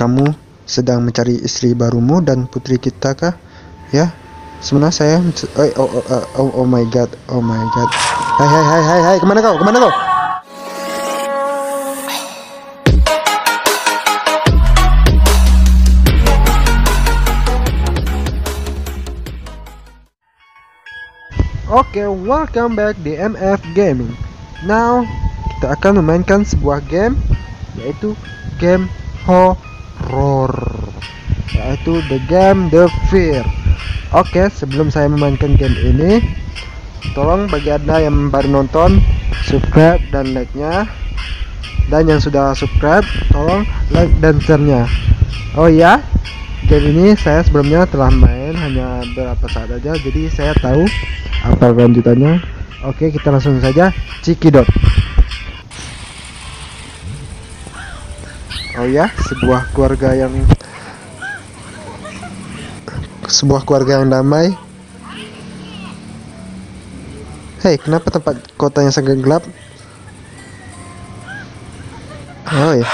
Kamu sedang mencari istri barumu dan putri kita kah? Ya, sebenarnya saya oh, oh, oh, oh, oh my god, oh my god. Hai hai hai hai hai, ke mana kau? Ke mana kau? Oke, okay, welcome back di MF Gaming. Now, kita akan memainkan sebuah game yaitu game horror yaitu the game The Fear. Oke, sebelum saya memainkan game ini, tolong bagi anda yang baru nonton subscribe dan like-nya dan yang sudah subscribe tolong like dan share-nya. Oh ya, game ini saya sebelumnya telah main hanya beberapa saat aja, jadi saya tahu apa lanjutannya oke kita langsung saja cikidot oh ya sebuah keluarga yang sebuah keluarga yang damai. Hei kenapa tempat kotanya sangat gelap? Oh ya.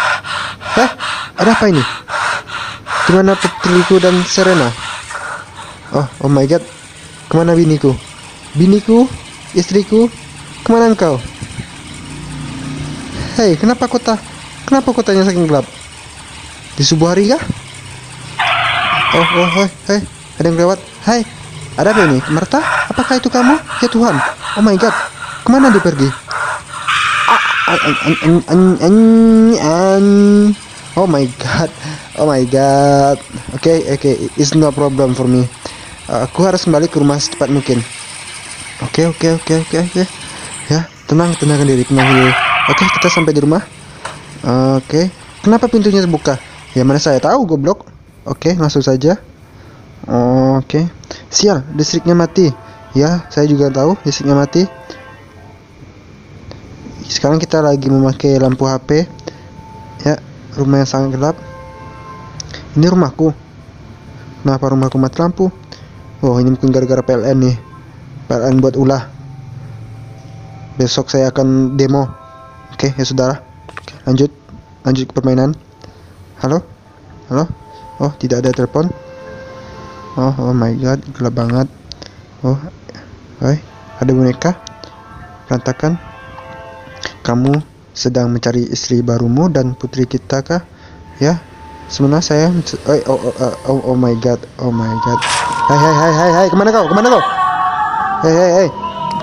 Eh ada apa ini? Gimana putriku dan Serena? Oh oh my god. Ke mana biniku? Biniku, istriku, ke mana engkau? Hei, kenapa kota? Kenapa kotanya saking gelap? Di subuh hari kah? Oh, oh, hei, hei, ada yang lewat. Hai, ada apa ini? Marta, apakah itu kamu? Ya Tuhan, oh my god, ke mana dia pergi? Oh my god, oh my god. Oke, okay, oke, okay. it's no problem for me. Aku harus kembali ke rumah secepat mungkin. Oke oke oke oke oke. Ya, tenang tenangkan diri, tenang diri. Oke, kita sampai di rumah. Oke. Kenapa pintunya terbuka? Ya mana saya tahu goblok. Oke, langsung saja. Oke. Sial, listriknya mati. Ya, saya juga tahu listriknya mati. Sekarang kita lagi memakai lampu HP. Ya, rumah yang sangat gelap. Ini rumahku. Kenapa rumahku mati lampu? Oh, ini mungkin gara-gara PLN nih. PLN buat ulah besok saya akan demo oke ya saudara lanjut lanjut ke permainan. Halo? Halo? Oh tidak ada telepon? Oh oh my god gelap banget. Oh hai ada boneka? Berantakan. Kamu sedang mencari istri barumu dan putri kita kah? Ya sebenarnya saya oh, oh, oh, oh, oh my god oh my god. Hai hai hai hai hai ke mana kau? Ke mana kau? Hei hei hei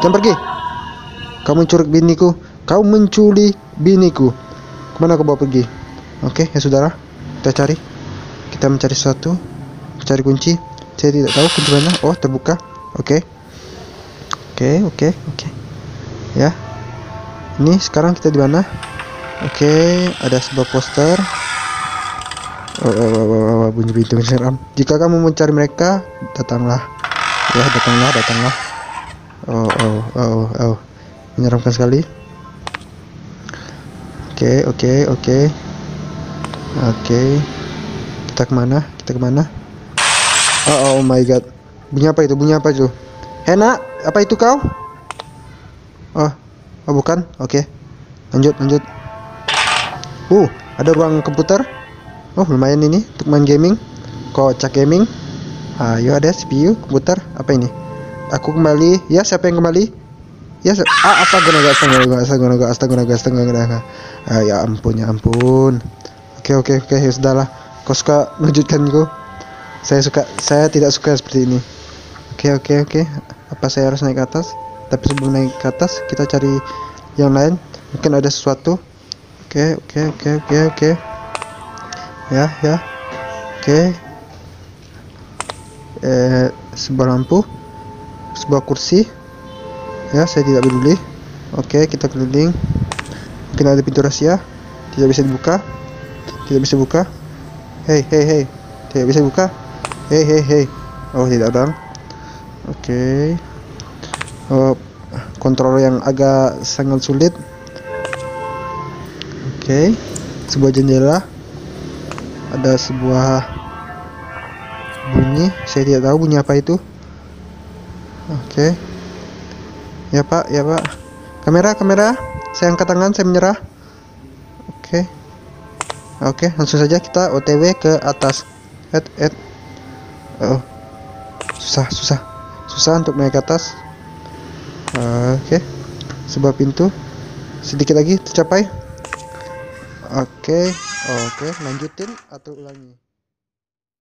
Jangan pergi. Kau menculik biniku. Kau menculik biniku Ke mana kau bawa pergi? Oke ya saudara. Kita cari. Kita mencari sesuatu. Cari kunci. Saya tidak tahu kunci mana. Oh terbuka. Oke. Oke oke oke. Ya. Ini sekarang kita di mana? Oke Ada sebuah poster. Oh, oh, oh, oh, oh bunyi pintu seram. Jika kamu mencari mereka, datanglah. Ya, datanglah, datanglah. Oh oh oh oh. Menyeramkan sekali oke okay, oke okay, oke. Okay. oke. Okay. kita ke mana? Kita ke mana? Oh, oh my god. Bunyi apa itu? Bunyi apa itu? Hena apa itu kau? Oh oh bukan? Oke. Okay. lanjut lanjut. Uh ada ruang komputer? Oh lumayan ini untuk main gaming. Kocak gaming. Ayo ada CPU komputer. Apa ini? Aku kembali. Ya siapa yang kembali ya ah astaga naga astaga naga astaga naga astaga naga astaga naga ah, ya ampun ya ampun. Oke oke oke ya sudahlah kau suka mengejutkanku saya suka saya tidak suka seperti ini. Oke oke oke. Apa saya harus naik ke atas? Tapi sebelum naik ke atas kita cari yang lain. Mungkin ada sesuatu. Oke oke oke oke oke. Ya ya. Oke. Eh sebuah lampu sebuah kursi ya saya tidak peduli. Oke kita keliling. Mungkin ada pintu rahasia. Tidak bisa dibuka. Tidak bisa buka. Hei hei hei. Tidak bisa buka. Hei hei hei. Oh tidak ada oke. Oh kontrol yang agak sangat sulit. Oke. Sebuah jendela. Ada sebuah bunyi. Saya tidak tahu bunyi apa itu. Oke. Ya pak, ya pak. Kamera, kamera. Saya angkat tangan, saya menyerah. Oke. Oke, langsung saja kita OTW ke atas. Ed, ed. Oh, susah, susah, susah untuk naik ke atas. Oke, sebuah pintu. Sedikit lagi tercapai. Oke, oke, lanjutin atau ulangi.